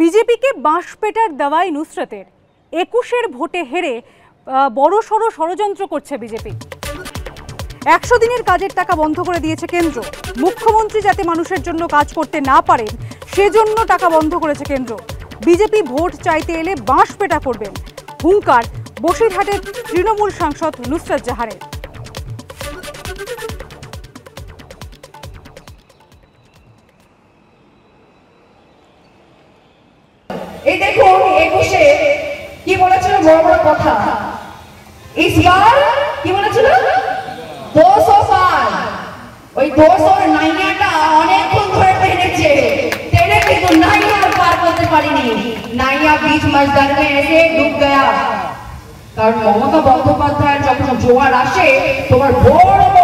বিজেপিকে বাঁশ পেটার দাওয়াই নুসরতের। একুশের ভোটে হেরে বড় সড়ো ষড়যন্ত্র করছে বিজেপি। একশো দিনের কাজের টাকা বন্ধ করে দিয়েছে কেন্দ্র। মুখ্যমন্ত্রী যাতে মানুষের জন্য কাজ করতে না পারেন, সেজন্য টাকা বন্ধ করেছে কেন্দ্র। বিজেপি ভোট চাইতে এলে বাঁশ পেটা করবেন। হুঙ্কার, বসিরহাটের তৃণমূল সাংসদ নুসরত জাহানের। এই দেখুন একুশে কি বলেছিল বড় বড় কথা? ইসবার? কি বলেছিল? ওই দুশোর নাইনাটা অনেকক্ষণ ধরে টেনেছে। টেনে কিন্তু নাইনা পার করতে পারিনি। নাইয়া বীজ মজদার এসে ডুব গয়া কারণ মমতা বন্দ্যোপাধ্যায়ের যখন জোয়ার আসে, তোমার বড়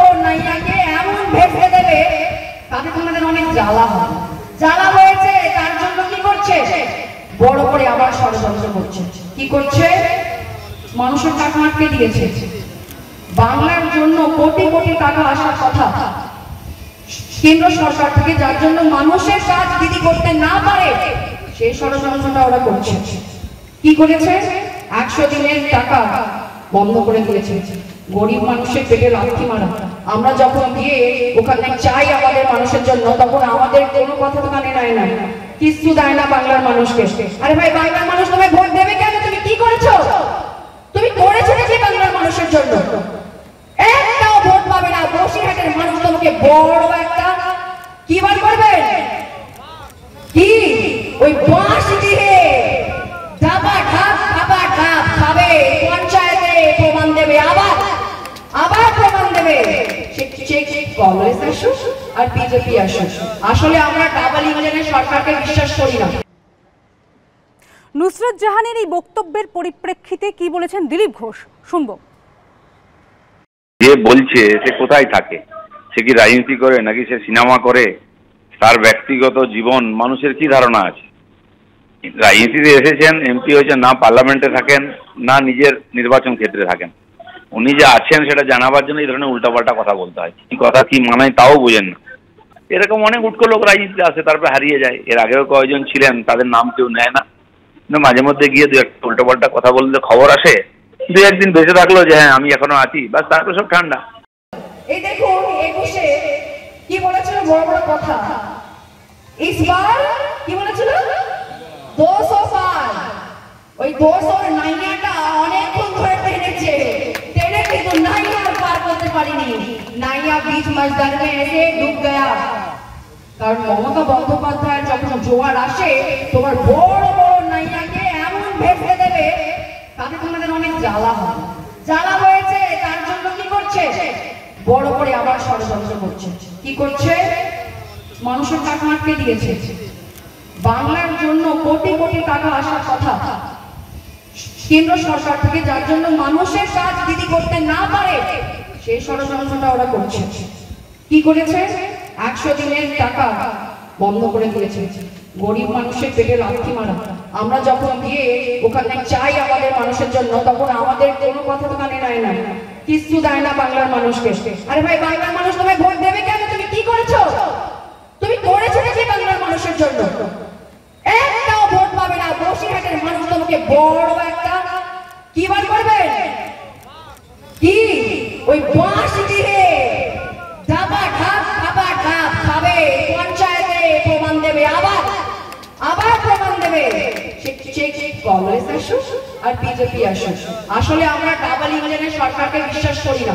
বড় করে আবার ষড়যন্ত্র করছে। কি করছে? মানুষের টাকা আটকে দিয়েছে। বাংলার জন্য কোটি কোটি টাকা আসার কথা। কেন্দ্র সরকার থেকে যার জন্য মানুষের কাজ দিদি করতে না পারে সেই ষড়যন্ত্রটা ওরা করছে। কি করেছে? একশো দিনের টাকা বন্ধ করে দিয়েছে। গরিব মানুষের পেটে লাথি মারা। আমরা যখন গিয়ে ওখানে চাই আমাদের মানুষের জন্য, তখন আমাদের কোনো কথা তো কানে নেয় না কিচ্ছু দেয় না বাংলার মানুষকে। আরে ভাই, বাংলার মানুষ তোমায় ভোট দেবে কেন? তুমি কি করেছ? তুমি করেছ নাকি বাংলার মানুষের জন্য? একটাও ভোট পাবে না। বসিরহাটের মানুষ তোমাকে বড় একটা কি বার করবেন কি? ওই বাঁশ দিয়ে ধাপা ঢাপ ধাপা ঢাপ খাবে। পঞ্চায়েতে প্রমাণ দেবে আবার। আবার প্রমাণ দেবে। কংগ্রেস আসুক। আর বিজেপি আসুক। আসলে আমরা ডাবল ইঞ্জিনের সরকারকে বিশ্বাস করি না। নুসরত জাহানের এই বক্তব্যের পরিপ্রেক্ষিতে কি বলেছেন দিলীপ ঘোষ? শুনব। যে বলছে সে কোথায় থাকে? সে কি রাজনীতি করে নাকি সে সিনেমা করে? তার ব্যক্তিগত জীবন মানুষের কি ধারণা আছে? রাজনীতিতে এসেছেন এমপি হয়েছেন না পার্লামেন্টে থাকেন না নিজের নির্বাচন ক্ষেত্রে থাকেন। উনি যে আছেন সেটা জানাবার জন্য এই ধরনের উল্টাপাল্টা কথা বলতে হয়। কি কথা কি মানায় তাও বোঝেন না। এরকম অনেক উটকো লোক রাজনীতিতে আসে, তারপরে হারিয়ে যায়। এর আগেও কয়েকজন ছিলেন, তাদের নাম কেউ নেয় না। মাঝে মধ্যে গিয়ে দু একটা উল্টোপাল্টা কথা বললে খবর আসে। দু একদিন বেঁচে থাকল যে হ্যাঁ আমি এখনও আছি। বাস তারপরে সব ঠান্ডা। এই দেখুন, একুশে কি বলেছিল বড় বড় কথা? ইসবার কি বলেছিল? ওই 209 মাস ধরে এসে ডুব গয়া। কারণ মমতা বন্দ্যোপাধ্যায়ের যখন জোয়ার আসে, তোমার বড় বড় নাইয়াকে এমন ভেসে দেবে, তাতে তোমাদের অনেক জ্বালা হবে জ্বালা হয়েছে, তার জন্য কি করছে? বড় করে আবার ষড়যন্ত্র করছে। কি করছে? মানুষের টাকা আটকে দিয়েছে। বাংলার জন্য কোটি কোটি টাকা আসার কথা। কেন্দ্র সরকার থেকে যার জন্য মানুষের কাজ সেই ষড়যন্ত্রটা ওরা করছে। কি করেছে? একশো দিনের টাকা বন্ধ করে দিয়েছে। গরিব মানুষের পেটে লাথি মারা। আমরা যখন গিয়ে ওখানে চাই আমাদের মানুষের জন্য, তখন আমাদের কোনো কথা তো কানে নেয় না। কিচ্ছু দেয় না বাংলার মানুষকে। আরে ভাই, বাংলার মানুষ তোমায় ভোট দেবে কেন? তুমি কি করেছ? তুমি করেছ নাকি বাংলার মানুষের জন্য? একটাও ভোট পাবে না। বসিরহাটের মানুষ তোমাকে বড় একটা কি বার ওই বাঁশ দিয়ে ধাপা ঢাপ ধাপা ঢাপ খাবে পঞ্চায়েতে প্রমাণ দেবে, আবার আবার প্রমাণ দেবে। কংগ্রেস আসুক আর বিজেপি আসুক? আসলে আমরা ডাবল ইঞ্জিনের সরকারকে বিশ্বাস করি না।